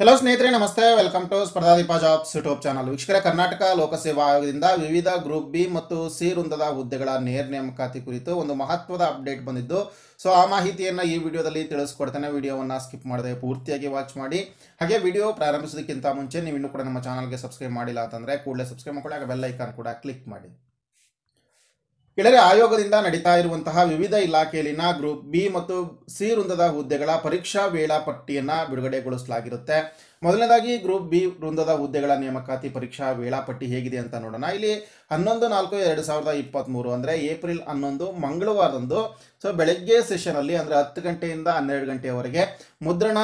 Hello ಸ್ನೇಹಿತರೆ, ನಮಸ್ತೆ. Welcome to Spardhadeepa jobs YouTube channel ವೀಕ್ಷಕರ, ಕರ್ನಾಟಕ ಲೋಕಸೇವಾ ಆಯೋಗದಿಂದ ವಿವಿಧ ಗ್ರೂಪ್ ಬಿ ಮತ್ತು ಸಿ ವೃಂದದ ಹುದ್ದೆಗಳ ನೇರ ನೇಮಕಾತಿ ಕುರಿತು ಒಂದು ಮಹತ್ವದ ಅಪ್ಡೇಟ್ ಬಂದಿದ್ದು, ಸೊ ಆ ಮಾಹಿತಿಯನ್ನು ಈ ವಿಡಿಯೋದಲ್ಲಿ ತಿಳಿಸ್ಕೊಡ್ತೇನೆ. ವಿಡಿಯೋವನ್ನು ಸ್ಕಿಪ್ ಮಾಡದೆ ಪೂರ್ತಿಯಾಗಿ ವಾಚ್ ಮಾಡಿ. ಹಾಗೆ ವಿಡಿಯೋ ಪ್ರಾರಂಭಿಸೋದಕ್ಕಿಂತ ಮುಂಚೆ ನೀವು ಇನ್ನೂ ಕೂಡ ನಮ್ಮ ಚಾನಲ್ಗೆ ಸಬ್ಸ್ಕ್ರೈಬ್ ಮಾಡಿಲ್ಲ ಅಂತಂದರೆ ಕೂಡಲೇ ಸಬ್ಸ್ಕ್ರೈಬ್ ಮಾಡ್ಕೊಳ್ಳಿ, ಹಾಗೆ ಬೆಲ್ ಐಕಾನ್ ಕೂಡ ಕ್ಲಿಕ್ ಮಾಡಿ. ಕೆಳಗೆ ಆಯೋಗದಿಂದ ನಡೀತಾ ಇರುವಂತಹ ವಿವಿಧ ಇಲಾಖೆಯಲ್ಲಿನ ಗ್ರೂಪ್ ಬಿ ಮತ್ತು ಸಿ ವೃಂದದ ಹುದ್ದೆಗಳ ಪರೀಕ್ಷಾ ವೇಳಾಪಟ್ಟಿಯನ್ನು ಬಿಡುಗಡೆಗೊಳಿಸಲಾಗಿರುತ್ತೆ. ಮೊದಲನೇದಾಗಿ ಗ್ರೂಪ್ ಬಿ ವೃಂದದ ಹುದ್ದೆಗಳ ನೇಮಕಾತಿ ಪರೀಕ್ಷಾ ವೇಳಾಪಟ್ಟಿ ಹೇಗಿದೆ ಅಂತ ನೋಡೋಣ. ಇಲ್ಲಿ ಹನ್ನೊಂದು, ನಾಲ್ಕು, ಎರಡು ಸಾವಿರದ ಇಪ್ಪತ್ತ್ಮೂರು ಅಂದರೆ ಏಪ್ರಿಲ್ ಹನ್ನೊಂದು, ಮಂಗಳವಾರದಂದು. ಸೊ ಬೆಳಗ್ಗೆ ಸೆಷನಲ್ಲಿ ಅಂದರೆ ಹತ್ತು ಗಂಟೆಯಿಂದ ಹನ್ನೆರಡು ಗಂಟೆಯವರೆಗೆ ಮುದ್ರಣ,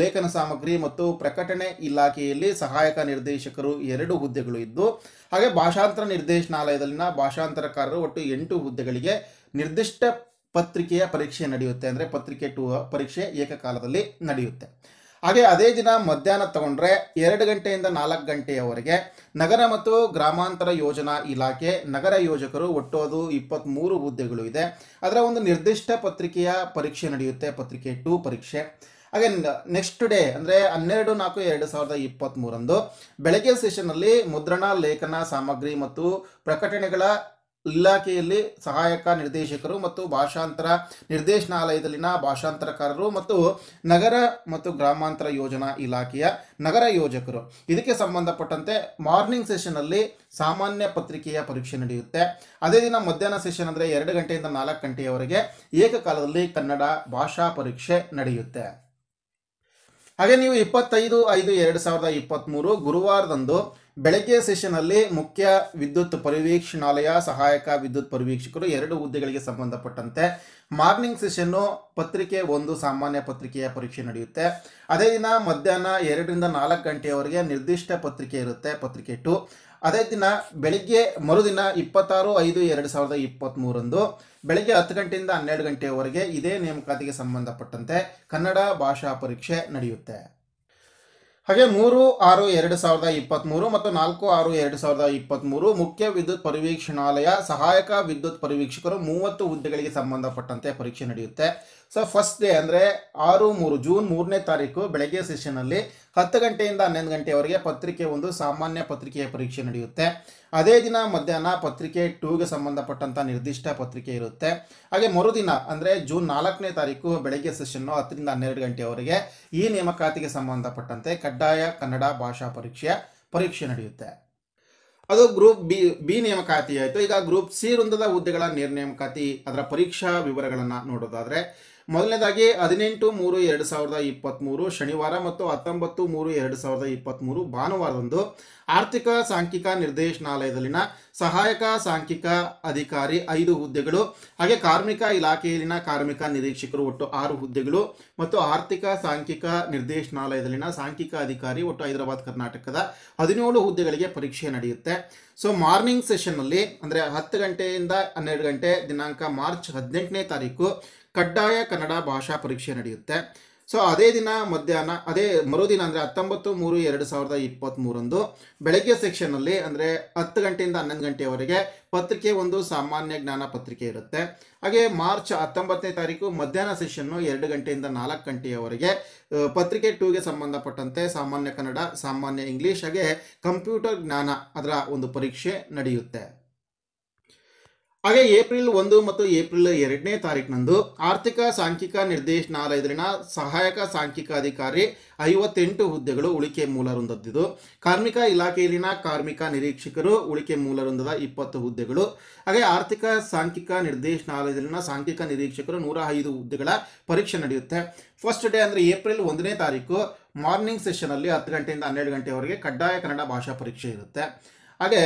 ಲೇಖನ ಸಾಮಗ್ರಿ ಮತ್ತು ಪ್ರಕಟಣೆ ಇಲಾಖೆಯಲ್ಲಿ ಸಹಾಯಕ ನಿರ್ದೇಶಕರು ಎರಡು ಹುದ್ದೆಗಳು ಇದ್ದು, ಹಾಗೆ ಭಾಷಾಂತರ ನಿರ್ದೇಶನಾಲಯದಲ್ಲಿನ ಭಾಷಾಂತರಕಾರರು ಒಟ್ಟು ಎಂಟು ಹುದ್ದೆಗಳಿಗೆ ನಿರ್ದಿಷ್ಟ ಪತ್ರಿಕೆಯ ಪರೀಕ್ಷೆ ನಡೆಯುತ್ತೆ. ಅಂದರೆ ಪತ್ರಿಕೆ ಟು, ಪರೀಕ್ಷೆ ಏಕಕಾಲದಲ್ಲಿ ನಡೆಯುತ್ತೆ. ಹಾಗೆ ಅದೇ ದಿನ ಮಧ್ಯಾಹ್ನ ತಗೊಂಡ್ರೆ ಎರಡು ಗಂಟೆಯಿಂದ ನಾಲ್ಕು ಗಂಟೆಯವರೆಗೆ ನಗರ ಮತ್ತು ಗ್ರಾಮಾಂತರ ಯೋಜನಾ ಇಲಾಖೆ, ನಗರ ಯೋಜಕರು ಒಟ್ಟು ಅದು ಇಪ್ಪತ್ತ್ಮೂರು ಹುದ್ದೆಗಳು ಇದೆ. ಅದರ ಒಂದು ನಿರ್ದಿಷ್ಟ ಪತ್ರಿಕೆಯ ಪರೀಕ್ಷೆ ನಡೆಯುತ್ತೆ, ಪತ್ರಿಕೆ ಟು ಪರೀಕ್ಷೆ. ಹಾಗೆ ನೆಕ್ಸ್ಟ್ ಡೇ ಅಂದರೆ ಹನ್ನೆರಡು ನಾಲ್ಕು ಎರಡು ಸಾವಿರದ ಇಪ್ಪತ್ತ್ಮೂರಂದು ಬೆಳಗ್ಗೆ ಸೆಷನ್ನಲ್ಲಿ ಮುದ್ರಣ, ಲೇಖನ, ಸಾಮಗ್ರಿ ಮತ್ತು ಪ್ರಕಟಣೆಗಳ ಇಲಾಖೆಯಲ್ಲಿ ಸಹಾಯಕ ನಿರ್ದೇಶಕರು ಮತ್ತು ಭಾಷಾಂತರ ನಿರ್ದೇಶನಾಲಯದಲ್ಲಿನ ಭಾಷಾಂತರಕಾರರು ಮತ್ತು ನಗರ ಮತ್ತು ಗ್ರಾಮಾಂತರ ಯೋಜನಾ ಇಲಾಖೆಯ ನಗರ ಯೋಜಕರು. ಇದಕ್ಕೆ ಸಂಬಂಧಪಟ್ಟಂತೆ ಮಾರ್ನಿಂಗ್ ಸೆಷನಲ್ಲಿ ಸಾಮಾನ್ಯ ಪತ್ರಿಕೆಯ ಪರೀಕ್ಷೆ ನಡೆಯುತ್ತೆ. ಅದೇ ದಿನ ಮಧ್ಯಾಹ್ನ ಸೆಷನ್ ಅಂದರೆ ಎರಡು ಗಂಟೆಯಿಂದ ನಾಲ್ಕು ಗಂಟೆಯವರೆಗೆ ಏಕಕಾಲದಲ್ಲಿ ಕನ್ನಡ ಭಾಷಾ ಪರೀಕ್ಷೆ ನಡೆಯುತ್ತೆ. ಹಾಗೆ ನೀವು ಇಪ್ಪತ್ತೈದು ಐದು ಎರಡು ಸಾವಿರದ ಇಪ್ಪತ್ತ್ಮೂರು ಗುರುವಾರದಂದು ಬೆಳಗ್ಗೆ ಸೆಷನಲ್ಲಿ ಮುಖ್ಯ ವಿದ್ಯುತ್ ಪರಿವೀಕ್ಷಣಾಲಯ ಸಹಾಯಕ ವಿದ್ಯುತ್ ಪರಿವೀಕ್ಷಕರು ಎರಡು ಹುದ್ದೆಗಳಿಗೆ ಸಂಬಂಧಪಟ್ಟಂತೆ ಮಾರ್ನಿಂಗ್ ಸೆಷನ್ನು ಪತ್ರಿಕೆ ಒಂದು ಸಾಮಾನ್ಯ ಪತ್ರಿಕೆಯ ಪರೀಕ್ಷೆ ನಡೆಯುತ್ತೆ. ಅದೇ ದಿನ ಮಧ್ಯಾಹ್ನ ಎರಡರಿಂದ ನಾಲ್ಕು ಗಂಟೆಯವರೆಗೆ ನಿರ್ದಿಷ್ಟ ಪತ್ರಿಕೆ ಇರುತ್ತೆ, ಪತ್ರಿಕೆ ಟು. ಅದೇ ದಿನ ಬೆಳಿಗ್ಗೆ ಮರುದಿನ ಇಪ್ಪತ್ತಾರು ಐದು ಎರಡು ಸಾವಿರದ ಇಪ್ಪತ್ತ್ಮೂರಂದು ಬೆಳಗ್ಗೆ ಹತ್ತು ಗಂಟೆಯಿಂದ ಹನ್ನೆರಡು ಗಂಟೆಯವರೆಗೆ ಇದೇ ನೇಮಕಾತಿಗೆ ಸಂಬಂಧಪಟ್ಟಂತೆ ಕನ್ನಡ ಭಾಷಾ ಪರೀಕ್ಷೆ ನಡೆಯುತ್ತೆ. ಹಾಗೆ ಮೂರು ಆರು ಎರಡು ಸಾವಿರದ ಇಪ್ಪತ್ತ್ಮೂರು ಮತ್ತು ನಾಲ್ಕು ಆರು ಎರಡು ಸಾವಿರದ ಇಪ್ಪತ್ತ್ಮೂರು ಮುಖ್ಯ ವಿದ್ಯುತ್ ಪರಿವೀಕ್ಷಣಾಲಯ ಸಹಾಯಕ ವಿದ್ಯುತ್ ಪರಿವೀಕ್ಷಕರು ಮೂವತ್ತು ಹುದ್ದೆಗಳಿಗೆ ಸಂಬಂಧಪಟ್ಟಂತೆ ಪರೀಕ್ಷೆ ನಡೆಯುತ್ತೆ. ಸೊ ಫಸ್ಟ್ ಡೇ ಅಂದರೆ ಆರು, ಮೂರು ಜೂನ್ ಮೂರನೇ ತಾರೀಕು ಬೆಳಗ್ಗೆ ಸೆಷನಲ್ಲಿ ಹತ್ತು ಗಂಟೆಯಿಂದ ಹನ್ನೊಂದು ಗಂಟೆಯವರೆಗೆ ಪತ್ರಿಕೆ ಒಂದು ಸಾಮಾನ್ಯ ಪತ್ರಿಕೆಯ ಪರೀಕ್ಷೆ ನಡೆಯುತ್ತೆ. ಅದೇ ದಿನ ಮಧ್ಯಾಹ್ನ ಪತ್ರಿಕೆ ಟೂಗೆ ಸಂಬಂಧಪಟ್ಟಂಥ ನಿರ್ದಿಷ್ಟ ಪತ್ರಿಕೆ ಇರುತ್ತೆ. ಹಾಗೆ ಮರುದಿನ ಅಂದರೆ ಜೂನ್ ನಾಲ್ಕನೇ ತಾರೀಕು ಬೆಳಗ್ಗೆ ಸೆಷನ್ನು ಹತ್ತರಿಂದ ಹನ್ನೆರಡು ಗಂಟೆಯವರೆಗೆ ಈ ನೇಮಕಾತಿಗೆ ಸಂಬಂಧಪಟ್ಟಂತೆ ಕಡ್ಡಾಯ ಕನ್ನಡ ಭಾಷಾ ಪರೀಕ್ಷೆಯ ಪರೀಕ್ಷೆ ನಡೆಯುತ್ತೆ. ಅದು ಗ್ರೂಪ್ ಬಿ ಬಿ ನೇಮಕಾತಿ ಆಯಿತು ಈಗ ಗ್ರೂಪ್ ಸಿ ವೃಂದದ ಹುದ್ದೆಗಳ ನೇರ ನೇಮಕಾತಿ, ಅದರ ಪರೀಕ್ಷಾ ವಿವರಗಳನ್ನು ನೋಡೋದಾದರೆ ಮೊದಲನೇದಾಗಿ ಹದಿನೆಂಟು ಮೂರು ಎರಡು ಸಾವಿರದ ಇಪ್ಪತ್ತ್ಮೂರು ಶನಿವಾರ ಮತ್ತು ಹತ್ತೊಂಬತ್ತು ಮೂರು ಎರಡು ಸಾವಿರದ ಇಪ್ಪತ್ತ್ಮೂರು ಭಾನುವಾರದಂದು ಆರ್ಥಿಕ ಸಾಂಖ್ಯಿಕ ನಿರ್ದೇಶನಾಲಯದಲ್ಲಿನ ಸಹಾಯಕ ಸಾಂಖ್ಯಿಕ ಅಧಿಕಾರಿ ಐದು ಹುದ್ದೆಗಳು ಹಾಗೆ ಕಾರ್ಮಿಕ ಇಲಾಖೆಯಲ್ಲಿನ ಕಾರ್ಮಿಕ ನಿರೀಕ್ಷಕರು ಒಟ್ಟು ಆರು ಹುದ್ದೆಗಳು ಮತ್ತು ಆರ್ಥಿಕ ಸಾಂಖ್ಯಿಕ ನಿರ್ದೇಶನಾಲಯದಲ್ಲಿನ ಸಾಂಖ್ಯಿಕ ಅಧಿಕಾರಿ ಒಟ್ಟು ಹೈದರಾಬಾದ್, ಕರ್ನಾಟಕದ ಹದಿನೇಳು ಹುದ್ದೆಗಳಿಗೆ ಪರೀಕ್ಷೆ ನಡೆಯುತ್ತೆ. ಸೊ ಮಾರ್ನಿಂಗ್ ಸೆಷನ್ನಲ್ಲಿ ಅಂದರೆ ಹತ್ತು ಗಂಟೆಯಿಂದ ಹನ್ನೆರಡು ಗಂಟೆ ದಿನಾಂಕ ಮಾರ್ಚ್ ಹದಿನೆಂಟನೇ ತಾರೀಕು ಕಡ್ಡಾಯ ಕನ್ನಡ ಭಾಷಾ ಪರೀಕ್ಷೆ ನಡೆಯುತ್ತೆ. ಸೊ ಅದೇ ದಿನ ಮಧ್ಯಾಹ್ನ, ಅದೇ ಮರುದಿನ ಅಂದರೆ ಹತ್ತೊಂಬತ್ತು ಮೂರು ಎರಡು ಸಾವಿರದ ಇಪ್ಪತ್ತ್ಮೂರಂದು ಬೆಳಗ್ಗೆ ಸೆಕ್ಷನಲ್ಲಿ ಅಂದರೆ ಹತ್ತು ಗಂಟೆಯಿಂದ ಹನ್ನೊಂದು ಗಂಟೆಯವರೆಗೆ ಪತ್ರಿಕೆ ಒಂದು ಸಾಮಾನ್ಯ ಜ್ಞಾನ ಪತ್ರಿಕೆ ಇರುತ್ತೆ. ಹಾಗೆ ಮಾರ್ಚ್ ಹತ್ತೊಂಬತ್ತನೇ ತಾರೀಕು ಮಧ್ಯಾಹ್ನ ಸೆಷನ್ನು ಎರಡು ಗಂಟೆಯಿಂದ ನಾಲ್ಕು ಗಂಟೆಯವರೆಗೆ ಪತ್ರಿಕೆ ಟೂಗೆ ಸಂಬಂಧಪಟ್ಟಂತೆ ಸಾಮಾನ್ಯ ಕನ್ನಡ, ಸಾಮಾನ್ಯ ಇಂಗ್ಲೀಷ್ ಹಾಗೆ ಕಂಪ್ಯೂಟರ್ ಜ್ಞಾನ ಅದರ ಒಂದು ಪರೀಕ್ಷೆ ನಡೆಯುತ್ತೆ. ಹಾಗೆ ಏಪ್ರಿಲ್ ಒಂದು ಮತ್ತು ಏಪ್ರಿಲ್ ಎರಡನೇ ತಾರೀಕಿನಂದು ಆರ್ಥಿಕ ಸಾಂಖ್ಯಿಕ ನಿರ್ದೇಶನಾಲಯದಲ್ಲಿನ ಸಹಾಯಕ ಸಾಂಖ್ಯಿಕ ಅಧಿಕಾರಿ ಐವತ್ತೆಂಟು ಹುದ್ದೆಗಳು ಉಳಿಕೆ ಮೂಲ ವೃಂದದ್ದು ಕಾರ್ಮಿಕ ಇಲಾಖೆಯಲ್ಲಿನ ಕಾರ್ಮಿಕ ನಿರೀಕ್ಷಕರು ಉಳಿಕೆ ಮೂಲರೊಂದದ ಇಪ್ಪತ್ತು ಹುದ್ದೆಗಳು. ಹಾಗೆ ಆರ್ಥಿಕ ಸಾಂಖ್ಯಿಕ ನಿರ್ದೇಶನಾಲಯದಲ್ಲಿನ ಸಾಂಖ್ಯಿಕ ನಿರೀಕ್ಷಕರು ನೂರ ಐದು ಹುದ್ದೆಗಳ ಪರೀಕ್ಷೆ ನಡೆಯುತ್ತೆ. ಫಸ್ಟ್ ಡೇ ಅಂದರೆ ಏಪ್ರಿಲ್ ಒಂದನೇ ತಾರೀಕು ಮಾರ್ನಿಂಗ್ ಸೆಷನಲ್ಲಿ ಹತ್ತು ಗಂಟೆಯಿಂದ ಹನ್ನೆರಡು ಗಂಟೆವರೆಗೆ ಕಡ್ಡಾಯ ಕನ್ನಡ ಭಾಷಾ ಪರೀಕ್ಷೆ ಇರುತ್ತೆ. ಹಾಗೆ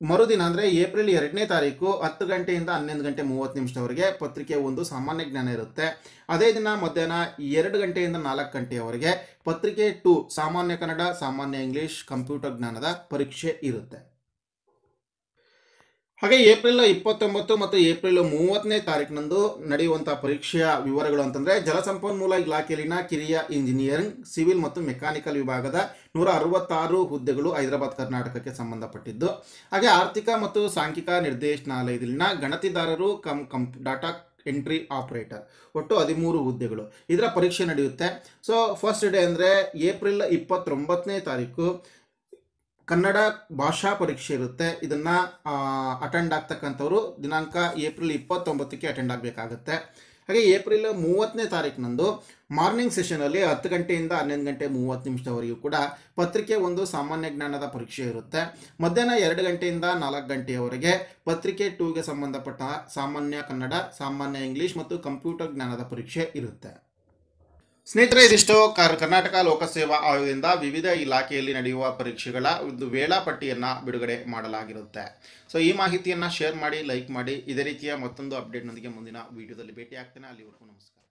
ಮರುದಿನ ಅಂದರೆ ಏಪ್ರಿಲ್ ಎರಡನೇ ತಾರೀಕು ಹತ್ತು ಗಂಟೆಯಿಂದ ಹನ್ನೊಂದು ಗಂಟೆ ಮೂವತ್ತು ನಿಮಿಷದವರೆಗೆ ಪತ್ರಿಕೆ ಒಂದು ಸಾಮಾನ್ಯ ಜ್ಞಾನ ಇರುತ್ತೆ. ಅದೇ ದಿನ ಮಧ್ಯಾಹ್ನ ಎರಡು ಗಂಟೆಯಿಂದ ನಾಲ್ಕು ಗಂಟೆಯವರೆಗೆ ಪತ್ರಿಕೆ ಟು, ಸಾಮಾನ್ಯ ಕನ್ನಡ, ಸಾಮಾನ್ಯ ಇಂಗ್ಲಿಷ್, ಕಂಪ್ಯೂಟರ್ ಜ್ಞಾನದ ಪರೀಕ್ಷೆ ಇರುತ್ತೆ. ಹಾಗೆ ಏಪ್ರಿಲ್ ಇಪ್ಪತ್ತೊಂಬತ್ತು ಮತ್ತು ಏಪ್ರಿಲ್ ಮೂವತ್ತನೇ ತಾರೀಕಿನಂದು ನಡೆಯುವಂಥ ಪರೀಕ್ಷೆಯ ವಿವರಗಳು ಅಂತಂದರೆ ಜಲಸಂಪನ್ಮೂಲ ಇಲಾಖೆಯಲ್ಲಿನ ಕಿರಿಯ ಇಂಜಿನಿಯರಿಂಗ್, ಸಿವಿಲ್ ಮತ್ತು ಮೆಕ್ಯಾನಿಕಲ್ ವಿಭಾಗದ ನೂರ ಅರವತ್ತಾರು ಹುದ್ದೆಗಳು ಹೈದರಾಬಾದ್, ಕರ್ನಾಟಕಕ್ಕೆ ಸಂಬಂಧಪಟ್ಟಿದ್ದು. ಹಾಗೆ ಆರ್ಥಿಕ ಮತ್ತು ಸಾಂಖ್ಯಿಕ ನಿರ್ದೇಶನಾಲಯದಲ್ಲಿನ ಗಣತಿದಾರರು ಕಂ ಕಂ ಡಾಟಾ ಎಂಟ್ರಿ ಆಪರೇಟರ್, ಒಟ್ಟು ಹದಿಮೂರು ಹುದ್ದೆಗಳು. ಇದರ ಪರೀಕ್ಷೆ ನಡೆಯುತ್ತೆ. ಸೊ ಫಸ್ಟ್ ಡೇ ಅಂದರೆ ಏಪ್ರಿಲ್ ಇಪ್ಪತ್ತೊಂಬತ್ತನೇ ತಾರೀಕು. ಕನ್ನಡ ಭಾಷಾ ಪರೀಕ್ಷೆ ಇರುತ್ತೆ. ಇದನ್ನು ಅಟೆಂಡ್ ಆಗ್ತಕ್ಕಂಥವ್ರು ದಿನಾಂಕ ಏಪ್ರಿಲ್ ಇಪ್ಪತ್ತೊಂಬತ್ತಕ್ಕೆ ಅಟೆಂಡ್ ಆಗಬೇಕಾಗುತ್ತೆ. ಹಾಗೆ ಏಪ್ರಿಲ್ ಮೂವತ್ತನೇ ತಾರೀಕಿನಂದು ಮಾರ್ನಿಂಗ್ ಸೆಷನಲ್ಲಿ ಹತ್ತು ಗಂಟೆಯಿಂದ ಹನ್ನೊಂದು ಗಂಟೆ ಮೂವತ್ತು ನಿಮಿಷದವರೆಗೂ ಕೂಡ ಪತ್ರಿಕೆ ಒಂದು ಸಾಮಾನ್ಯ ಜ್ಞಾನದ ಪರೀಕ್ಷೆ ಇರುತ್ತೆ. ಮಧ್ಯಾಹ್ನ ಎರಡು ಗಂಟೆಯಿಂದ ನಾಲ್ಕು ಗಂಟೆಯವರೆಗೆ ಪತ್ರಿಕೆ ಟೂಗೆ ಸಂಬಂಧಪಟ್ಟ ಸಾಮಾನ್ಯ ಕನ್ನಡ, ಸಾಮಾನ್ಯ ಇಂಗ್ಲಿಷ್ ಮತ್ತು ಕಂಪ್ಯೂಟರ್ ಜ್ಞಾನದ ಪರೀಕ್ಷೆ ಇರುತ್ತೆ. ಸ್ನೇಹಿತರೆ, ಇದಿಷ್ಟು. ಕರ್- ಕರ್ನಾಟಕ ಲೋಕಸೇವಾ ಆಯೋಗದಿಂದ ವಿವಿಧ ಇಲಾಖೆಯಲ್ಲಿ ನಡೆಯುವ ಪರೀಕ್ಷೆಗಳ ಒಂದು ವೇಳಾಪಟ್ಟಿಯನ್ನು ಬಿಡುಗಡೆ ಮಾಡಲಾಗಿರುತ್ತೆ. ಸೊ ಈ ಮಾಹಿತಿಯನ್ನು ಶೇರ್ ಮಾಡಿ, ಲೈಕ್ ಮಾಡಿ, ಇದೇ ರೀತಿಯ ಮತ್ತೊಂದು ಅಪ್ಡೇಟ್ನೊಂದಿಗೆ ಮುಂದಿನ ವಿಡಿಯೋದಲ್ಲಿ ಭೇಟಿ ಆಗ್ತೇನೆ ಅಲ್ಲಿವರೆಗೂ ನಮಸ್ಕಾರ.